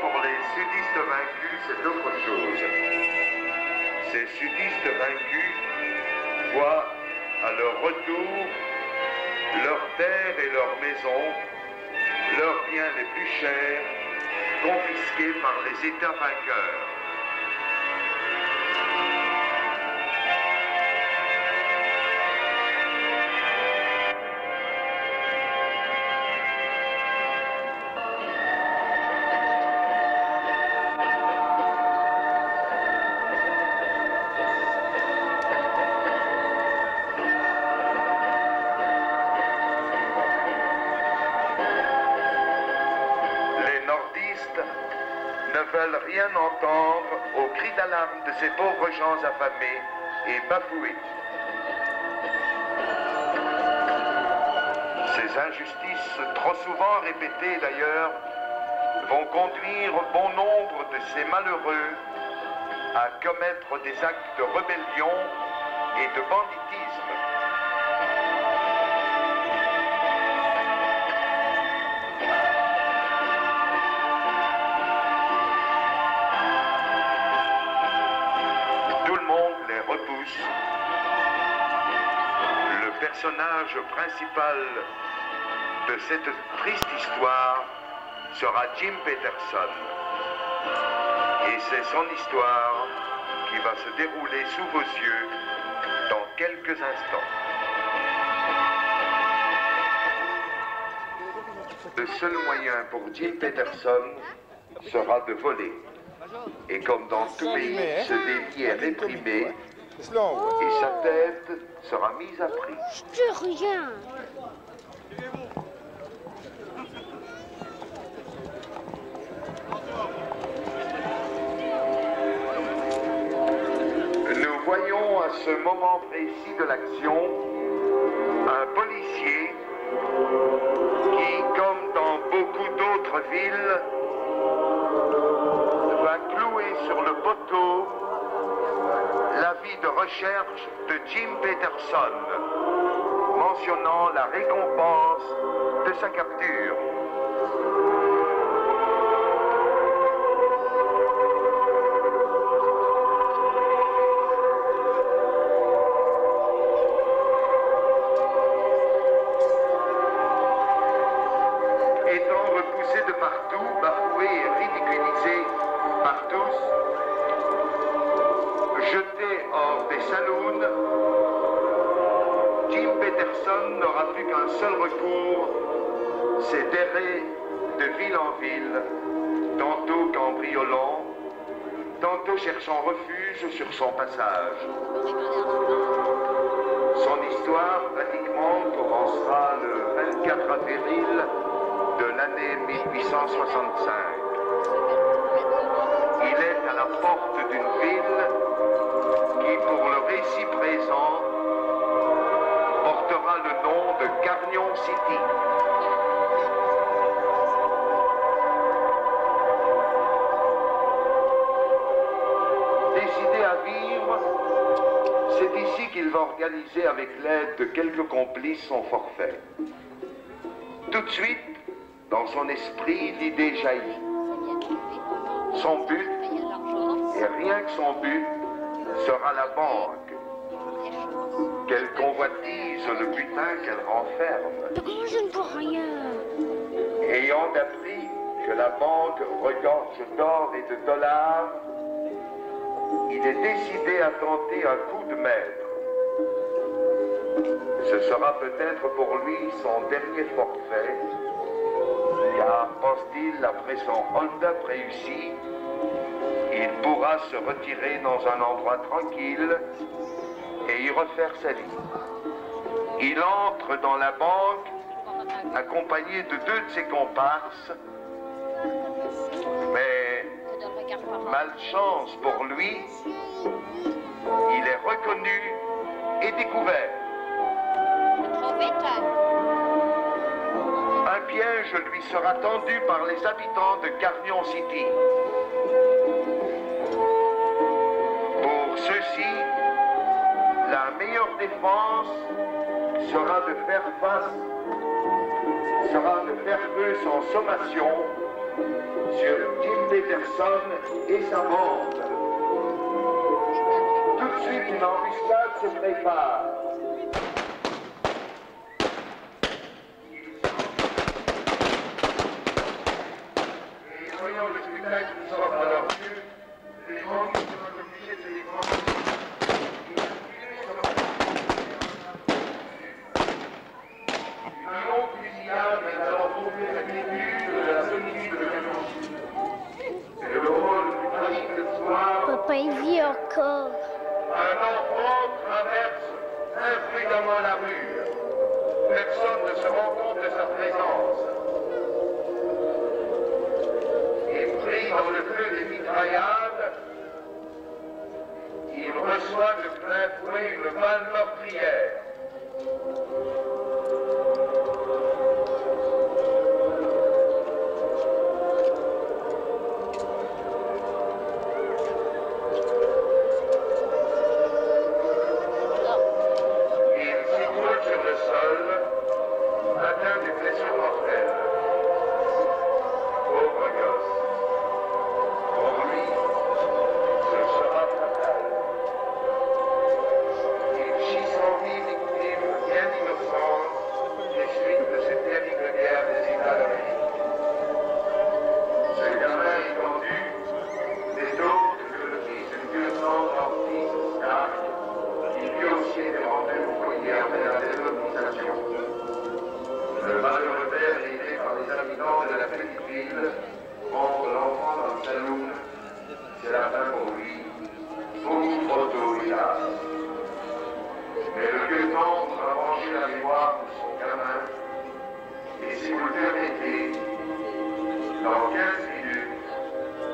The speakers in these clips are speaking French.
pour les sudistes vaincus, c'est autre chose. Ces sudistes vaincus voient à leur retour leurs terres et leurs maisons, leurs biens les plus chers, confisqués par les États vainqueurs. Veulent rien entendre aux cris d'alarme de ces pauvres gens affamés et bafoués. Ces injustices, trop souvent répétées d'ailleurs, vont conduire bon nombre de ces malheureux à commettre des actes de rébellion et de banditisme. Personnage principal de cette triste histoire sera Jim Peterson. Et c'est son histoire qui va se dérouler sous vos yeux dans quelques instants. Le seul moyen pour Jim Peterson sera de voler. Et comme dans tout pays, ce délit est réprimé et sa tête sera mise à prix. Je peux rien. Nous voyons à ce moment précis de l'action un policier qui, comme dans beaucoup d'autres villes, va clouer sur le poteau de recherche de Jim Peterson, mentionnant la récompense de sa capture. N'aura plus qu'un seul recours, c'est d'errer de ville en ville, tantôt cambriolant, tantôt cherchant refuge sur son passage. Son histoire, pratiquement, commencera le 24 avril de l'année 1865. Il est à la porte d'une ville de Carnion City. Décidé à vivre, c'est ici qu'il va organiser avec l'aide de quelques complices son forfait. Tout de suite, dans son esprit, l'idée jaillit. Son but, et rien que son but, sera la banque. Le butin qu'elle renferme. Pourquoi je ne peux rien Ayant appris que la banque regorge d'or et de dollars, il est décidé à tenter un coup de maître. Ce sera peut-être pour lui son dernier forfait, car, pense-t-il, après son hold-up réussi, il pourra se retirer dans un endroit tranquille et y refaire sa vie. Il entre dans la banque accompagné de deux de ses comparses, mais malchance pour lui, il est reconnu et découvert. Un piège lui sera tendu par les habitants de Carnion City. Pour ceux-ci, la meilleure défense sera de faire face, sera de faire feu sans sommation sur Tim Peterson et sa bande. Tout de suite, une embuscade se prépare. Traverse imprudemment la rue. Personne ne se rend compte de sa présence. Et pris dans le feu des mitraillades, il reçoit de plein fouet une balle meurtrière. Montre l'enfant dans le. C'est la fin pour lui. Beaucoup trop tôt, hélas. Mais le lieutenant nous a rangé la mémoire de son gamin. Et si vous permettez, dans 15 minutes,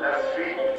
la suite